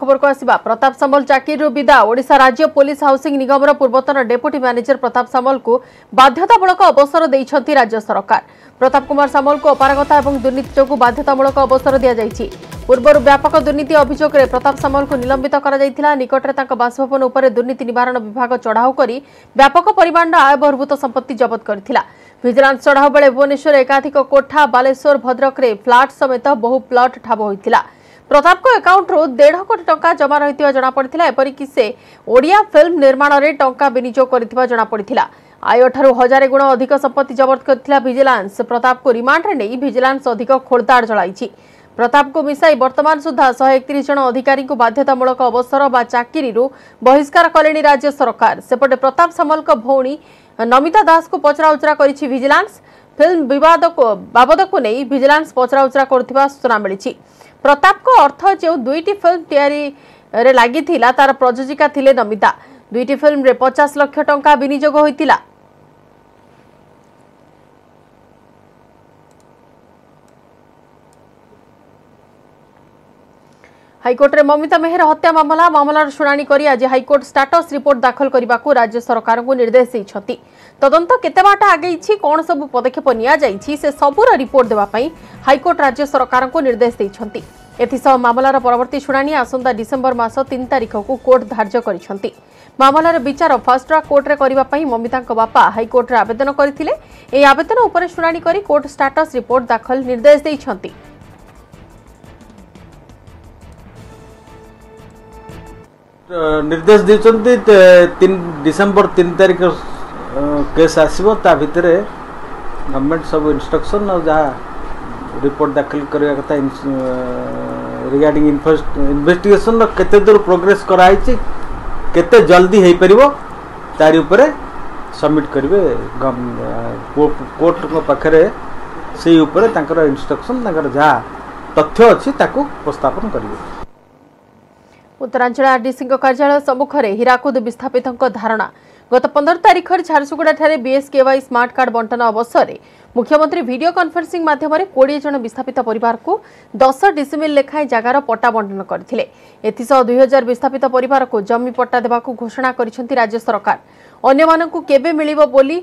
খবরক আসবা প্রতাপ সামল চাকরির বিদা ওড়শা রাজ্য পুলিশ হাউসিং নিগমর পূর্বতন ডেপুটি ম্যানেজর প্রতাপ সামলকু বাধ্যতামূলক অবসর দিয়েছেন রাজ্য সরকার প্রতাপ কুমার সামলকু অপারগতা এবং দুর্নীতি যোগ বাধ্যতামূলক অবসর দিয়াযাইছে পূর্বর ব্যাপক দুর্নীতি অভিযোগে প্রতাপ সামলকু নিলম্বিত করা যাইতিলা নিকটরে তাঙ্ক বাসভবন উপরে দুর্নীতি নিবারণ বিভাগ চড়াও করি ব্যাপক পরিমাণর আয় বহির্ভূত সম্পত্তি জবত করিছিলা ভিজিলান্স চড়াও বেড়ে ভুবনেশ্বর একাধিক কোঠা বালেশ্বর ভদ্রকরে ফ্ল্যাট সমেত বহু প্লট ঠাব হয়েছিল प्रतापको आकाउन्ट रु देढ कि टा जमा जनापरिक ओडिया फिल्म निर्माणले टा विनि आयठ हजार गुण अधिक सम्पत्ति जबत गरिज प्रतापको रिमाण्डे भिजिलान्स अधिक खोलताड चलिन्छ प्रतापको मिसि बर्तमान सुधा शति अधिकारी बाध्यतामूलक अवसर चाकिरी बहिष्कार कले राज्य सरकार प्रताप समालको भौनी नमिता दासको पचराउचरा ପ୍ରତାପଙ୍କ ଅର୍ଥ ଯେଉଁ ଦୁଇଟି ଫିଲ୍ମ ତିଆରିରେ ଲାଗିଥିଲା ତାର ପ୍ରଯୋଜିକା ଥିଲେ ନମିତା ଦୁଇଟି ଫିଲ୍ମରେ ପଚାଶ ଲକ୍ଷ ଟଙ୍କା ବିନିଯୋଗ ହୋଇଥିଲା হাইকোর্টে মমিতা মেহর হত্যা মামলা মামলার শুনানি করে আজ হাইকোর্ট স্টাটস রিপোর্ট দাখল করা রাজ্য সরকার নির্দেশ দিয়েছেন তদন্ত কেতে বাট আগেছি কণ সবু পদক্ষেপ নিয়াযাই সে সবুর রিপোর্ট দেওয়া হাইকোর্ট রাজ্য সরকার নির্দেশ দিয়েছেন এসহ মামলার পরবর্তী শুনানি আসন্তা ডিসেম্বর মাস তিন তারিখকু কোর্ট ধার্য করেছেন মামলার বিচার ফাস্ট্রাক কোর্টে করা মমিতা বাপা হাইকোর্টে আবেদন করে এই আবেদন উপরে শুনানি করে কোর্ট স্টাটস রিপোর্ট দাখল নির্দেশ দিয়েছেন ନିର୍ଦ୍ଦେଶ ଦେଇଛନ୍ତି ଡିସେମ୍ବର ତିନି ତାରିଖ କେସ୍ ଆସିବ ତା ଭିତରେ ଗଭର୍ଣ୍ଣମେଣ୍ଟ ସବୁ ଇନଷ୍ଟ୍ରକ୍ସନ୍ ଆଉ ଯାହା ରିପୋର୍ଟ ଦାଖଲ କରିବା କଥା ରିଗାର୍ଡିଂ ଇନଭେଷ୍ଟିଗେସନ୍ର କେତେ ଦୂର ପ୍ରୋଗ୍ରେସ୍ କରାହେଇଛି କେତେ ଜଲ୍ଦି ହେଇପାରିବ ତାରି ଉପରେ ସବମିଟ୍ କରିବେ କୋର୍ଟଙ୍କ ପାଖରେ ସେଇ ଉପରେ ତାଙ୍କର ଇନଷ୍ଟ୍ରକ୍ସନ୍ ତାଙ୍କର ଯାହା ତଥ୍ୟ ଅଛି ତାକୁ ଉପସ୍ଥାପନ କରିବେ ଉତ୍ତରାଞ୍ଚଳ ଆର୍ଡିସିଙ୍କ କାର୍ଯ୍ୟାଳୟ ସମ୍ମୁଖରେ ହୀରାକୁଦ ବିସ୍ଥାପିତଙ୍କ ଧାରଣା ଗତ ପନ୍ଦର ତାରିଖରେ ଝାରସୁଗୁଡ଼ାଠାରେ ବିଏସ୍କେୱାଇ ସ୍ମାର୍ଟ କାର୍ଡ ବଣ୍ଟନ ଅବସରରେ ମୁଖ୍ୟମନ୍ତ୍ରୀ ଭିଡ଼ିଓ କନ୍ଫରେନ୍ସିଂ ମାଧ୍ୟମରେ କୋଡ଼ିଏ ଜଣ ବିସ୍ଥାପିତ ପରିବାରକୁ ଦଶ ଡିସିମିଲ୍ ଲେଖାଏଁ ଜାଗାର ପଟ୍ଟା ବଣ୍ଟନ କରିଥିଲେ ଏଥିସହ ଦୁଇ ହଜାର ବିସ୍ଥାପିତ ପରିବାରକୁ ଜମି ପଟ୍ଟା ଦେବାକୁ ଘୋଷଣା କରିଛନ୍ତି ରାଜ୍ୟ ସରକାର ଅନ୍ୟମାନଙ୍କୁ କେବେ ମିଳିବ ବୋଲି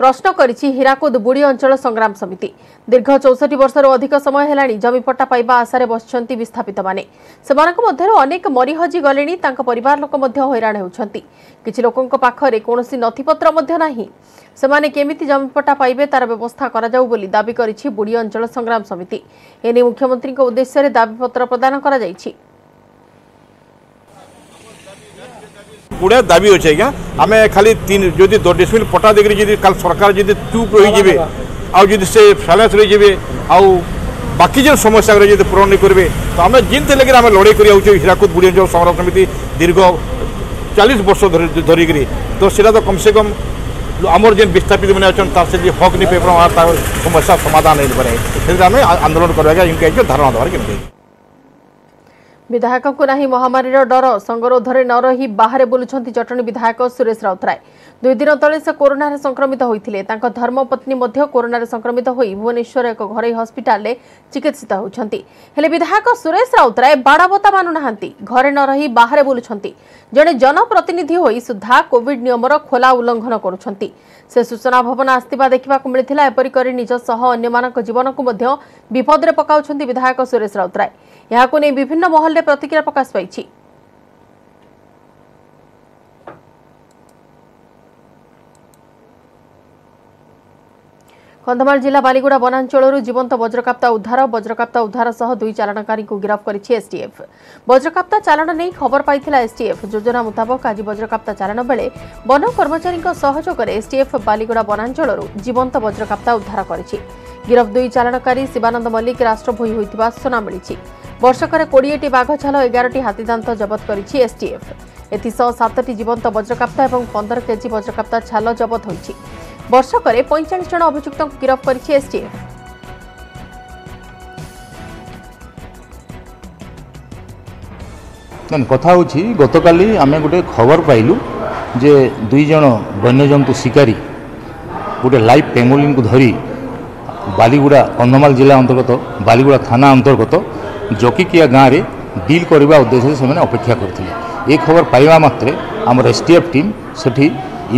ପ୍ରଶ୍ନ କରିଛି ହୀରାକୁଦ ବୁଡ଼ି ଅଞ୍ଚଳ ସଂଗ୍ରାମ ସମିତି ଦୀର୍ଘ ଚଉଷଠି ବର୍ଷରୁ ଅଧିକ ସମୟ ହେଲାଣି ଜମିପଟା ପାଇବା ଆଶାରେ ବସିଛନ୍ତି ବିସ୍ଥାପିତମାନେ ସେମାନଙ୍କ ମଧ୍ୟରୁ ଅନେକ ମରିହଜି ଗଲେଣି ତାଙ୍କ ପରିବାର ଲୋକ ମଧ୍ୟ ହଇରାଣ ହେଉଛନ୍ତି କିଛି ଲୋକଙ୍କ ପାଖରେ କୌଣସି ନଥିପତ୍ର ମଧ୍ୟ ନାହିଁ ସେମାନେ କେମିତି ଜମିପଟା ପାଇବେ ତାର ବ୍ୟବସ୍ଥା କରାଯାଉ ବୋଲି ଦାବି କରିଛି ବୁଡ଼ି ଅଞ୍ଚଳ ସଂଗ୍ରାମ ସମିତି ଏନେଇ ମୁଖ୍ୟମନ୍ତ୍ରୀଙ୍କ ଉଦ୍ଦେଶ୍ୟରେ ଦାବିପତ୍ର ପ୍ରଦାନ କରାଯାଇଛି गुड़ा दाबी अच्छे आज्ञा आम खाली तीन जो डिस्मिल पटा देकर सरकार जी चुप रही आदि से फैलेंस रही आउ बाकी जो समस्या गुराक जो पूरण नहीं करेंगे तो आम जिनते लगे आम लड़े कर हीराकूद बुढ़ी अंचल संरक्षण समिति दीर्घ चालीस वर्ष धरिकी तो सीटा तो कम से कम आमर जेन विस्थापित मैंने अच्छा से हक नहीं पे समस्या समाधान हो पाए आम आंदोलन करवाई धारणा देवर के ବିଧାୟକଙ୍କୁ ନାହିଁ ମହାମାରୀର ଡର ସଙ୍ଗରୋଧରେ ନ ରହି ବାହାରେ ବୁଲୁଛନ୍ତି ଜଟଣୀ ବିଧାୟକ ସୁରେଶ ରାଉତରାୟ ଦୁଇ ଦିନ ତଳେ ସେ କରୋନାରେ ସଂକ୍ରମିତ ହୋଇଥିଲେ ତାଙ୍କ ଧର୍ମପତ୍ନୀ ମଧ୍ୟ କରୋନାରେ ସଂକ୍ରମିତ ହୋଇ ଭୁବନେଶ୍ୱର ଏକ ଘରୋଇ ହସ୍ପିଟାଲରେ ଚିକିତ୍ସିତ ହେଉଛନ୍ତି ହେଲେ ବିଧାୟକ ସୁରେଶ ରାଉତରାୟ ବାଡ଼ବତା ମାନୁନାହାନ୍ତି ଘରେ ନ ରହି ବାହାରେ ବୁଲୁଛନ୍ତି ଜଣେ ଜନପ୍ରତିନିଧି ହୋଇ ସୁଦ୍ଧା କୋଭିଡ୍ ନିୟମର ଖୋଲା ଉଲ୍ଲଂଘନ କରୁଛନ୍ତି ସେ ସୂଚନା ଭବନ ଆସିଥିବା ଦେଖିବାକୁ ମିଳିଥିଲା ଏପରି କରି ନିଜ ସହ ଅନ୍ୟମାନଙ୍କ ଜୀବନକୁ ମଧ୍ୟ ବିପଦରେ ପକାଉଛନ୍ତି ବିଧାୟକ ସୁରେଶ ରାଉତରାୟ ଏହାକୁ ନେଇ ବିଭିନ୍ନ ମହଲରେ ପ୍ରତିକ୍ରିୟା ପ୍ରକାଶ ପାଇଛି କନ୍ଧମାଳ ଜିଲ୍ଲା ବାଲିଗୁଡ଼ା ବନାଞ୍ଚଳରୁ ଜୀବନ୍ତ ବଜ୍ରକାପ୍ତା ଉଦ୍ଧାର ବଜ୍ରକାପ୍ତା ଉଦ୍ଧାର ସହ ଦୁଇ ଚାଲାଣକାରୀଙ୍କୁ ଗିରଫ କରିଛି ଏସ୍ଟିଏଫ୍ ବଜ୍ରକାପ୍ତା ଚାଲାଣ ନେଇ ଖବର ପାଇଥିଲା ଏସ୍ଟିଏଫ୍ ଯୋଜନା ମୁତାବକ ଆଜି ବଜ୍ରକାପ୍ତା ଚାଲାଣ ବେଳେ ବନ କର୍ମଚାରୀଙ୍କ ସହଯୋଗରେ ଏସ୍ଟିଏଫ୍ ବାଲିଗୁଡ଼ା ବନାଞ୍ଚଳରୁ ଜୀବନ୍ତ ବଜ୍ରକାପ୍ତା ଉଦ୍ଧାର କରିଛି ଗିରଫ ଦୁଇ ଚାଲାଣକାରୀ ଶିବାନନ୍ଦ ମଲ୍ଲିକ ରାଷ୍ଟ୍ରଭୋଇ ହୋଇଥିବା ସୂଚନା ମିଳିଛି ବର୍ଷକରେ କୋଡ଼ିଏଟି ବାଘ ଛାଲ ଏଗାରଟି ହାତୀଦାନ୍ତ ଜବତ କରିଛି ଏସ୍ଟିଏଫ୍ ଏଥିସହ ସାତଟି ଜୀବନ୍ତ ବଜ୍ରକାପ୍ତା ଏବଂ ପନ୍ଦର କେଜି ବଜ୍ରକାପ୍ତା ଛାଲ ଜବତ ହୋଇଛି ବର୍ଷକରେ ପଇଁଚାଳିଶ ଜଣ ଅଭିଯୁକ୍ତଙ୍କୁ ଗିରଫ କରିଛି ଏସ୍ଟିଏଫ୍ কথা হচ্ছে গতকালি আমি গোটে খবর পাইলু যে দুইজন বন্যজন্তু শিকারী গোটে লাইভ পেঙ্গোলিনকু ধরি বালিগুড়া কন্ধমাল জেলা অন্তর্গত বালিগুড়া থানা অন্তর্গত ଜକିକିଆ ଗାଁରେ ଡିଲ୍ କରିବା ଉଦ୍ଦେଶ୍ୟରେ ସେମାନେ ଅପେକ୍ଷା କରିଥିଲେ ଏ ଖବର ପାଇବା ମାତ୍ରେ ଆମର ଏସ୍ ଟି ଏଫ୍ ଟିମ୍ ସେଠି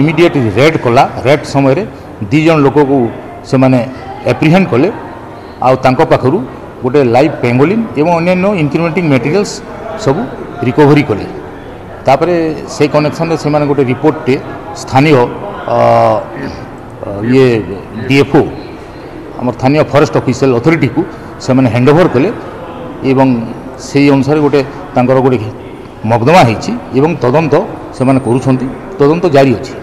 ଇମିଡ଼ିଏଟ୍ ରେଡ୍ କଲା ରେଡ୍ ସମୟରେ ଦୁଇ ଜଣ ଲୋକକୁ ସେମାନେ ଆପ୍ରିହେଣ୍ଡ କଲେ ଆଉ ତାଙ୍କ ପାଖରୁ ଗୋଟେ ଲାଇଭ୍ ପେଙ୍ଗୋଲିନ୍ ଏବଂ ଅନ୍ୟାନ୍ୟ ଇନକ୍ରିମେଣ୍ଟିଂ ମେଟେରିଆଲ୍ସ ସବୁ ରିକଭରି କଲେ ତାପରେ ସେ କନେକ୍ସନରେ ସେମାନେ ଗୋଟେ ରିପୋର୍ଟଟେ ସ୍ଥାନୀୟ ଇଏ ଡିଏଫ୍ଓ ଆମର ସ୍ଥାନୀୟ ଫରେଷ୍ଟ ଅଫିସିଆଲ ଅଥରିଟିକୁ ସେମାନେ ହ୍ୟାଣ୍ଡଓଭର କଲେ এবং সেই অনুসারে গোটে ତାଙ୍କର ଗୋଟେ ମକଦ୍ଦମା ହେଇଛି ଏବଂ ତଦନ୍ତ ସେମାନେ କରୁଛନ୍ତି ତଦନ୍ତ ଜାରି ଅଛି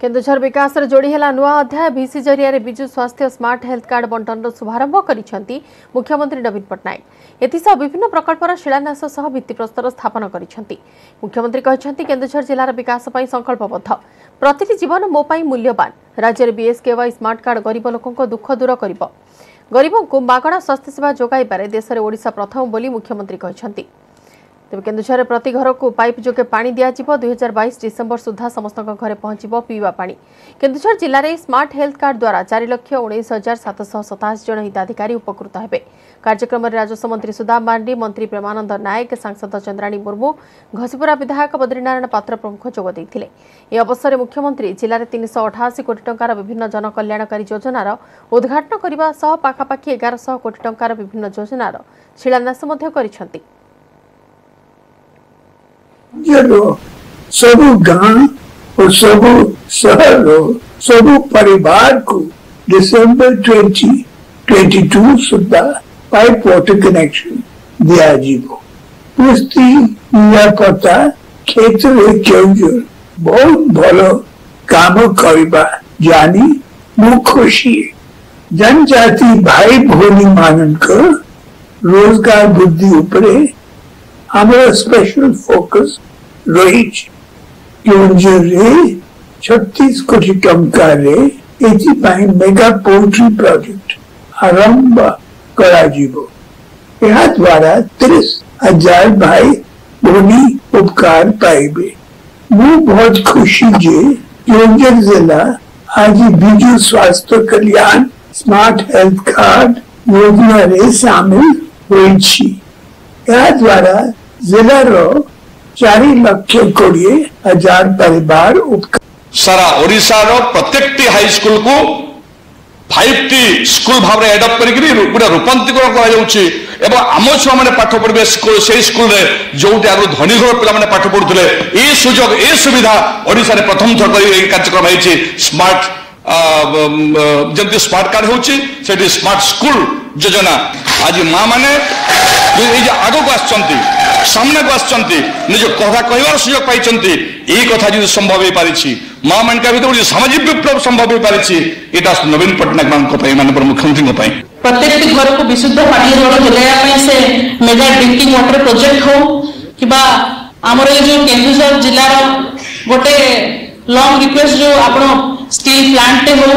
କେନ୍ଦୁଝର ବିକାଶରେ ଯୋଡ଼ି ହେଲା ନୂଆ ଅଧ୍ୟାୟ ଭିସି ଜରିଆରେ ବିଜୁ ସ୍ୱାସ୍ଥ୍ୟ ସ୍ମାର୍ଟ ହେଲ୍ଥ କାର୍ଡ ବଣ୍ଟନର ଶୁଭାରମ୍ଭ କରିଛନ୍ତି ମୁଖ୍ୟମନ୍ତ୍ରୀ ନବୀନ ପଟ୍ଟନାୟକ ଏଥିସହ ବିଭିନ୍ନ ପ୍ରକଳ୍ପର ଶିଳାନ୍ୟାସ ସହ ଭିତ୍ତିପ୍ରସ୍ତର ସ୍ଥାପନ କରିଛନ୍ତି ମୁଖ୍ୟମନ୍ତ୍ରୀ କହିଛନ୍ତି କେନ୍ଦୁଝର ଜିଲ୍ଲାର ବିକାଶ ପାଇଁ ସଂକଳ୍ପବଦ୍ଧ ପ୍ରତିଟି ଜୀବନ ମୋ ପାଇଁ ମୂଲ୍ୟବାନ ରାଜ୍ୟରେ ବିଏସ୍କେୱାଇ ସ୍ମାର୍ଟ କାର୍ଡ ଗରିବ ଲୋକଙ୍କ ଦୁଃଖ ଦୂର କରିବ ଗରିବଙ୍କୁ ମାଗଣା ସ୍ୱାସ୍ଥ୍ୟସେବା ଯୋଗାଇବାରେ ଦେଶରେ ଓଡ଼ିଶା ପ୍ରଥମ ବୋଲି ମୁଖ୍ୟମନ୍ତ୍ରୀ କହିଛନ୍ତି तेबेर प्रति घरको पाइप जो पावजार बइस डिसेम्बर सुधा सम पहचब पिउवा केन्द्र जमर्ट कर्डद्वारा चारिलक्ष उन्ै हजार सातश सता हिताधिक उपकृत हे कार्यक्रमले राजस्वमन्त्री सुधाम मान्डि मन्त्री प्रेमान्द नायक सांसद चन्द्राणी मुर्मु घसिपरा विधायक बद्रीनारायण पत्र प्रमुख जोदिले अवसर मुख्यमन्त्री जनश अठासी को विभिन्न जनकल्याणकारीोजन र उद्घाटन गर्ने एघारश कि ट्न जो शिलान्यास जगो सब गांव और सब शहर सब परिवार को दिसंबर 2022 सुधा पाइप वाटर कनेक्शन दिया जी को পুষ্টি নিরাপত্তা ক্ষেত্রে কেউজন বহুত ভালো কাম করিবা জানি মু जनजाति भाई भोली मानन को रोजगार बुद्धि उपरे हमारा स्पेशल फोकस रोहित छत्तीस कोटि ଟଙ୍କାରେ ଏଥିପାଇଁ ମେଗା ପୋଲ୍ଟ୍ରି ପ୍ରୋଜେକ୍ଟ ଆରମ୍ଭ କରାଯିବ ଏହାଦ୍ୱାରା ତିରିଶ ହଜାର ଭାଇ ଭଉଣୀ ଉପକାର ପାଇବେ ମୁଁ ବହୁତ ଖୁସି ଯେ କେଉଁଝର ଜିଲ୍ଲା ଆଜି ବିଜୁ ସ୍ୱାସ୍ଥ୍ୟ କଲ୍ୟାଣ ସ୍ମାର୍ଟ ହେଲ୍ଥ କାର୍ଡ ଯୋଜନାରେ ସାମିଲ ହୋଇଛି યા દ્વારા જિલ્લાનો ચારી લક્ષ કોડીએ હજાર પરિવાર સારા ઓડિશાર પ્રત્યેકટી હાઈસ્કુલ કુ ফাইভটি স্কুল ভাবে এডপ্ট করি গোটে রূপান্তরণ করা যাচ্ছে এবং আম ছুঁ মানে পাঠ পড়বে সেই স্কুলে যেটি আগে ধনী ঘর পিলা মানে পাঠ পড়ুলে এই সুযোগ এই সুবিধা ওড়শার প্রথম থর করে এই কার্যক্রম হয়েছে স্মার্ট যেমন স্মার্ট কার্ড হচ্ছে সেটি স্মার্ট স্কুল যোজনা আজ মা মানে ନିଜ ଆଗକୁ ଆସିଛନ୍ତି ସାମ୍ନାକୁ ଆସିଛନ୍ତି ନିଜ କଥା କହିବାର ସୁଯୋଗ ପାଇଛନ୍ତି ଏଇ କଥା ଯଦି ସମ୍ଭବ ହେଇପାରିଛି ମା ମାନଙ୍କ ଭିତରେ ଗୋଟେ ସାମାଜିକ ବିପ୍ଳବ ସମ୍ଭବ ହେଇପାରିଛି ଏଇଟା ନବୀନ ପଟ୍ଟନାୟକ ମାନଙ୍କ ପାଇଁ ମାନଙ୍କର ମୁଖ୍ୟମନ୍ତ୍ରୀଙ୍କ ପାଇଁ ପ୍ରତ୍ୟେକଟି ଘରକୁ ବିଶୁଦ୍ଧ ପାନୀୟ ଜଳ ଯୋଗାଇବା ପାଇଁ ସେ ମେଗା ଡ୍ରିଙ୍କିଂ ୱାଟର ପ୍ରୋଜେକ୍ଟ ହଉ କିମ୍ବା ଆମର ଏଇ ଯୋଉ କେନ୍ଦୁଝର ଜିଲ୍ଲାର ଗୋଟେ ଲଙ୍ଗ ରିକ୍ୱେଷ୍ଟ ଯୋଉ ଆପଣ ଷ୍ଟିଲ୍ ପ୍ଲାଣ୍ଟଟେ ହଉ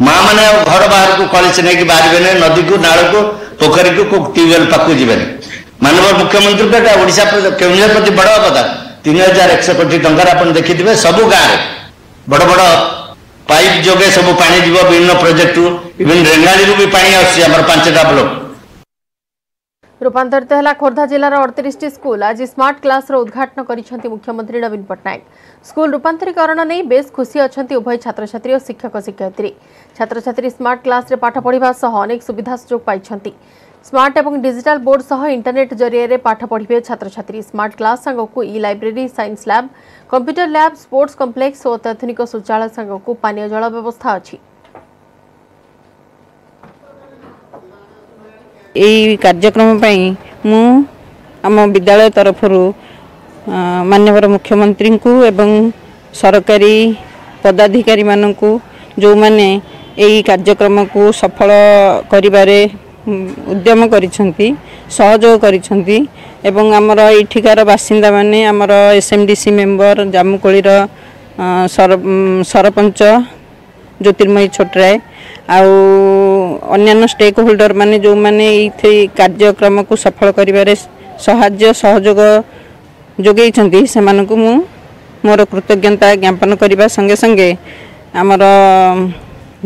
माँ मैंने घर बाहर को कलेज नहीं बाहर नदी को नाड़ को पोखर को ट्यूबेल पाक जीवन मानव मुख्यमंत्री तो प्रति बड़ अवदान तीन हजार एकश कोटी टकर आप देखिथे सब गाँव में बड़ बड़ पाइप जोगे सब पा विभिन्न प्रोजेक्ट इवेन रेंगाली भी पा आसमर पांचटा ब्लॉक রূপান্তরিত হল খোর্ধা জেলার অড়তিশটি স্কুল আজ স্মার্ট ক্লাসর উদ্ঘাটন করেছেন মুখ্যমন্ত্রী নবীন পট্টনাক স্কুল রূপান্তরীকরণ নিয়ে বেশ খুশি অনেক উভয় ছাত্রছাত্রী ও শিক্ষক শিক্ষয়িত্রী ছাত্রছাত্রী স্মার্ট ক্লাসে পাঠ পড়া সহ অনেক সুবিধা সুযোগ পাই স্মার্ট এবং ডিজিটাল বোর্ড সহ ইন্টারনেট জরিয়ে পাঠ পড়বে ছাত্রছাত্রী smart class সাংকু e library science lab computer lab sports complex ও অত্যাধুনিক শৌচালয় সাংকু পানীয় জল ব্যবস্থা অনেক ଏଇ କାର୍ଯ୍ୟକ୍ରମ ପାଇଁ ମୁଁ ଆମ ବିଦ୍ୟାଳୟ ତରଫରୁ ମାନ୍ୟବର ମୁଖ୍ୟମନ୍ତ୍ରୀଙ୍କୁ ଏବଂ ସରକାରୀ ପଦାଧିକାରୀମାନଙ୍କୁ ଯେଉଁମାନେ ଏଇ କାର୍ଯ୍ୟକ୍ରମକୁ ସଫଳ କରିବାରେ ଉଦ୍ୟମ କରିଛନ୍ତି ସହଯୋଗ କରିଛନ୍ତି ଏବଂ ଆମର ଏଠିକାର ବାସିନ୍ଦାମାନେ ଆମର S M D C member ଜାମୁକୋଳିର sarpanch Jyotirmayee Chhotray ଆଉ ଅନ୍ୟାନ୍ୟ ଷ୍ଟେକ୍ ହୋଲ୍ଡର ମାନେ ଯେଉଁମାନେ ଏଇଥି କାର୍ଯ୍ୟକ୍ରମକୁ ସଫଳ କରିବାରେ ସାହାଯ୍ୟ ସହଯୋଗ ଯୋଗାଇଛନ୍ତି ସେମାନଙ୍କୁ ମୁଁ ମୋର କୃତଜ୍ଞତା ଜ୍ଞାପନ କରିବା ସଙ୍ଗେ ସଙ୍ଗେ ଆମର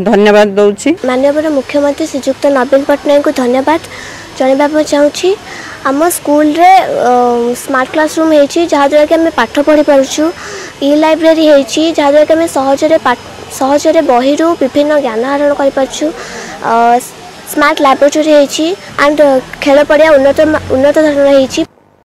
ଧନ୍ୟବାଦ ଦେଉଛି ମାନ୍ୟବର ମୁଖ୍ୟମନ୍ତ୍ରୀ ଶ୍ରୀଯୁକ୍ତ ନବୀନ ପଟ୍ଟନାୟକଙ୍କୁ ଧନ୍ୟବାଦ ଜଣାଇବାକୁ ଚାହୁଁଛି ଆମ ସ୍କୁଲରେ ସ୍ମାର୍ଟ କ୍ଲାସରୁମ୍ ହୋଇଛି ଯାହାଦ୍ୱାରା କି ଆମେ ପାଠ ପଢ଼ି ପାରୁଛୁ ଇ ଲାଇବ୍ରେରୀ ହୋଇଛି ଯାହାଦ୍ୱାରା କି ଆମେ ସହଜରେ ସହଜରେ ବହିରୁ ବିଭିନ୍ନ ଜ୍ଞାନ ଆହରଣ କରିପାରୁଛୁ स्मार ल्याबरेटोरी है खेला पडियर उन्नत उन्नत धरे